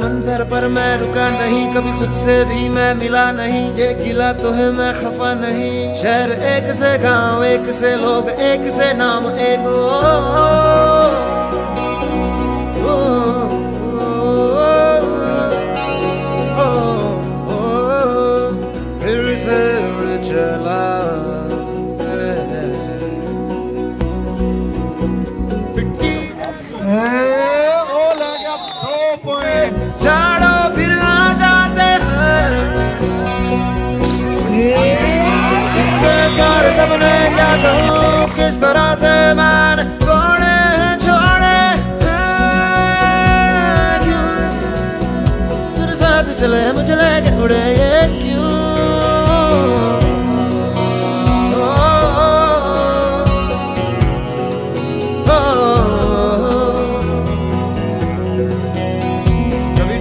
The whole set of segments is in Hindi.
मंजर पर मैं रुका नहीं कभी खुद से भी मैं मिला नहीं। ये गिला तो है मैं खफा नहीं। शहर एक से गाँव एक से लोग एक से नाम एक ओ, ओ, चले मुझे लेके उड़े ये क्यों कभी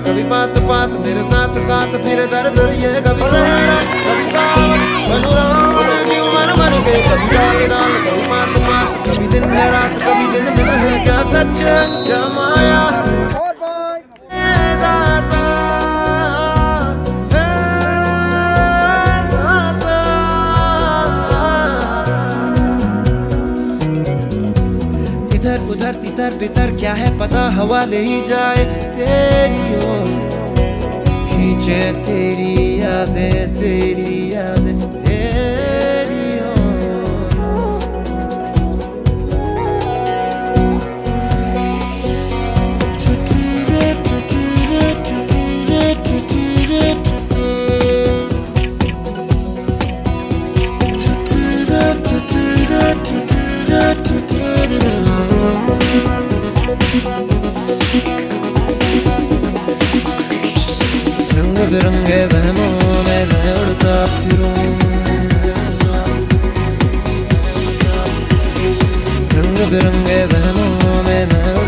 कभी पात मेरे साथ साथ फिर दर दर ये कभी सहारा कभी सावन रावण जीव मर मर के कभी डाल डाल कभी पात पात कभी दिन है रात कभी दिन दिन है क्या सच क्या माया बितर क्या है पता? हवा ले ही जाए। तेरी ओर खींचे तेरी यादें तेरी यादें। रंग बिरंगे वहमों में मैं उड़ता रंग बिरंगे वहमों में मैं